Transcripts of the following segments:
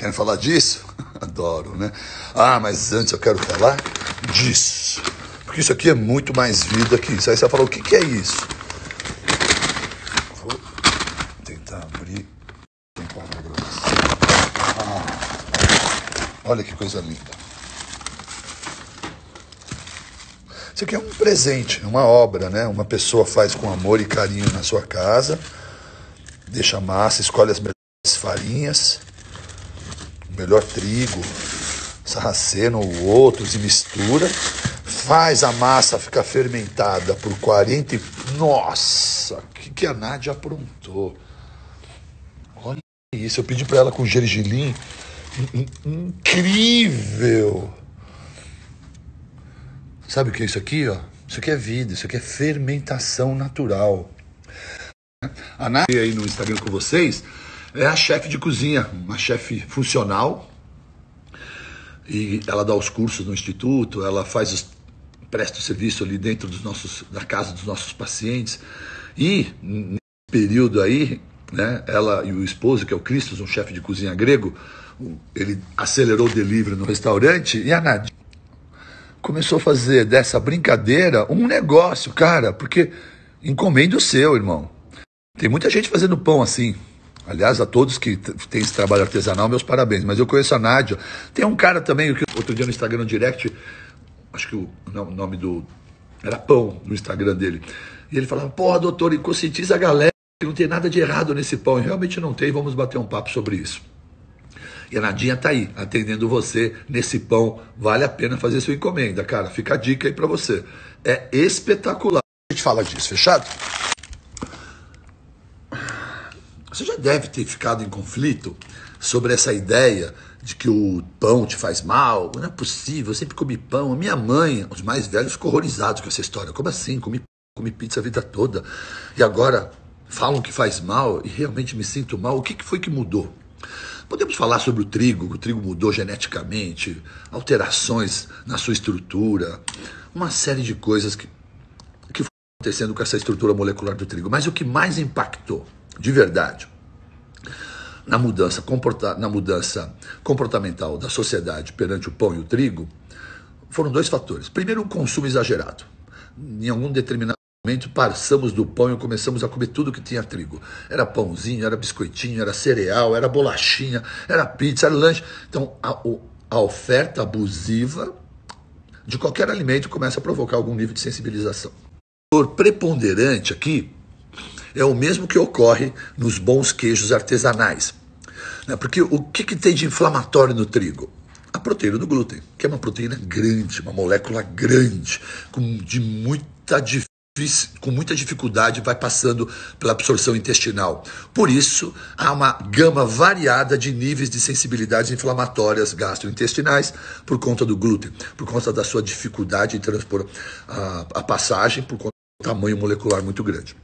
Querem falar disso? Adoro, né? Ah, mas antes eu quero falar disso. Porque isso aqui é muito mais vida que isso. Aí você vai falar, o que, que é isso? Vou tentar abrir. Ah, olha que coisa linda. Isso aqui é um presente, uma obra, né? Uma pessoa faz com amor e carinho na sua casa, deixa massa, escolhe as melhores farinhas, melhor trigo, sarraceno ou outros e mistura, faz a massa ficar fermentada por 40 e... Nossa, o que, que a Nádia aprontou? Olha isso, eu pedi para ela com gergelim. Incrível! Sabe o que é isso aqui? Ó? Isso aqui é vida, isso aqui é fermentação natural. A Nádia aí no Instagram com vocês é a chefe de cozinha, uma chefe funcional. E ela dá os cursos no instituto, ela faz os, presta o serviço ali dentro dos nossos, da casa dos nossos pacientes. E nesse período aí, né, ela e o esposo, que é o Cristos, um chefe de cozinha grego, ele acelerou o delivery no restaurante e a Nádia começou a fazer dessa brincadeira um negócio, cara, porque encomenda o seu, irmão. Tem muita gente fazendo pão assim. Aliás, a todos que têm esse trabalho artesanal, meus parabéns. Mas eu conheço a Nádia. Tem um cara também, que outro dia no Instagram no direct, acho que o, nome do. Era pão no Instagram dele. E ele falava, porra, doutor, e conscientiza a galera que não tem nada de errado nesse pão. E realmente não tem, vamos bater um papo sobre isso. E a Nadinha tá aí, atendendo você nesse pão. Vale a pena fazer sua encomenda, cara. Fica a dica aí para você. É espetacular. A gente fala disso, fechado? Você já deve ter ficado em conflito sobre essa ideia de que o pão te faz mal. Não é possível, eu sempre comi pão. A minha mãe, os mais velhos, ficou horrorizados com essa história. Como assim? Comi, comi pizza a vida toda. E agora falam que faz mal e realmente me sinto mal. O que, que foi que mudou? Podemos falar sobre o trigo, que o trigo mudou geneticamente, alterações na sua estrutura, uma série de coisas que, que acontecendo com essa estrutura molecular do trigo. Mas o que mais impactou, de verdade, na mudança, comporta, na mudança comportamental da sociedade perante o pão e o trigo, foram dois fatores. Primeiro, o consumo exagerado. Em algum determinado momento passamos do pão e começamos a comer tudo que tinha trigo. Era pãozinho, era biscoitinho, era cereal, era bolachinha, era pizza, era lanche. Então a, a oferta abusiva de qualquer alimento começa a provocar algum nível de sensibilização. O preponderante aqui é o mesmo que ocorre nos bons queijos artesanais. Né? Porque o que, que tem de inflamatório no trigo? A proteína do glúten, que é uma proteína grande, uma molécula grande, com, de muita dificuldade com muita dificuldade vai passando pela absorção intestinal. Por isso, há uma gama variada de níveis de sensibilidades inflamatórias gastrointestinais por conta do glúten, por conta da sua dificuldade em transpor a, a passagem, por conta do tamanho molecular muito grande.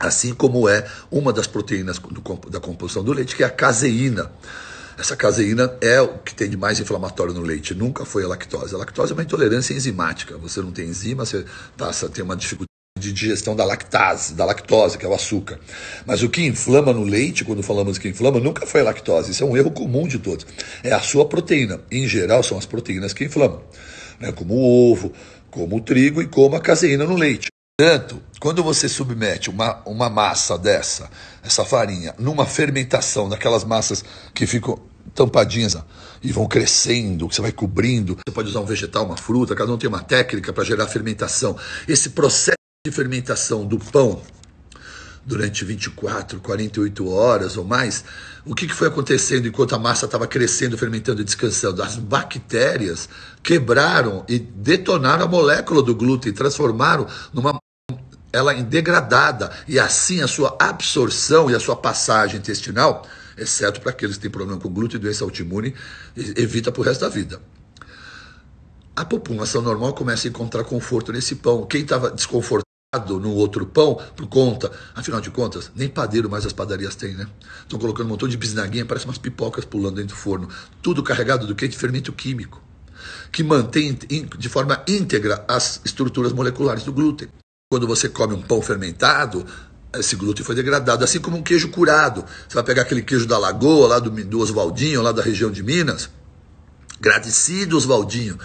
Assim como é uma das proteínas do, da composição do leite, que é a caseína. Essa caseína é o que tem de mais inflamatório no leite, nunca foi a lactose. A lactose é uma intolerância enzimática. Você não tem enzima, você passa a ter uma dificuldade de digestão da lactase, da lactose, que é o açúcar. Mas o que inflama no leite, quando falamos que inflama, nunca foi a lactose. Isso é um erro comum de todos. É a sua proteína. Em geral, são as proteínas que inflamam, né? como o ovo, como o trigo e como a caseína no leite. Portanto, quando você submete uma, uma massa dessa, essa farinha, numa fermentação, daquelas massas que ficam tampadinhas e vão crescendo, que você vai cobrindo, você pode usar um vegetal, uma fruta, cada um tem uma técnica para gerar fermentação. Esse processo de fermentação do pão durante 24, 48 horas ou mais, o que, que foi acontecendo enquanto a massa estava crescendo, fermentando e descansando? As bactérias quebraram e detonaram a molécula do glúten, transformaram numa ela em degradada e assim a sua absorção e a sua passagem intestinal, exceto para aqueles que têm problema com glúten e doença autoimune, evita para o resto da vida a população normal começa a encontrar conforto nesse pão. Quem estava desconfortável no outro pão por conta, afinal de contas, nem padeiro mais as padarias têm, né? Estão colocando um montão de bisnaguinha, parece umas pipocas pulando dentro do forno. Tudo carregado do que? De fermento químico, que mantém de forma íntegra as estruturas moleculares do glúten. Quando você come um pão fermentado, esse glúten foi degradado, assim como um queijo curado. Você vai pegar aquele queijo da Lagoa, lá do, do Oswaldinho, lá da região de Minas. Agradecido Oswaldinho,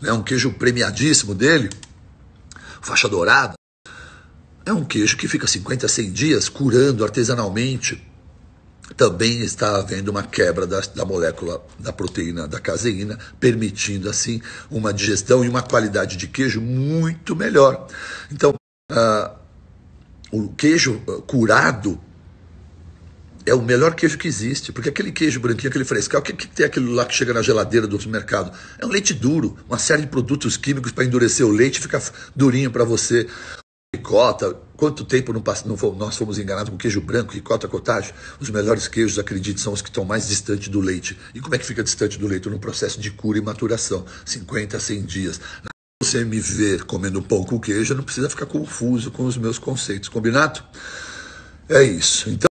né? um queijo premiadíssimo dele, faixa dourada. É um queijo que fica 50 a 100 dias curando artesanalmente. Também está havendo uma quebra da, da molécula da proteína da caseína, permitindo assim uma digestão e uma qualidade de queijo muito melhor. Então, uh, o queijo uh, curado é o melhor queijo que existe, porque aquele queijo branquinho, aquele frescal, o que, que tem aquilo lá que chega na geladeira do supermercado? É um leite duro, uma série de produtos químicos para endurecer o leite e ficar durinho para você. Ricota, quanto tempo não, não, nós fomos enganados com queijo branco, ricota, cottage? Os melhores queijos, acredite, são os que estão mais distantes do leite. E como é que fica distante do leite? No processo de cura e maturação, 50 a 100 dias. Você me ver comendo pão com queijo, não precisa ficar confuso com os meus conceitos, combinado? É isso. Então,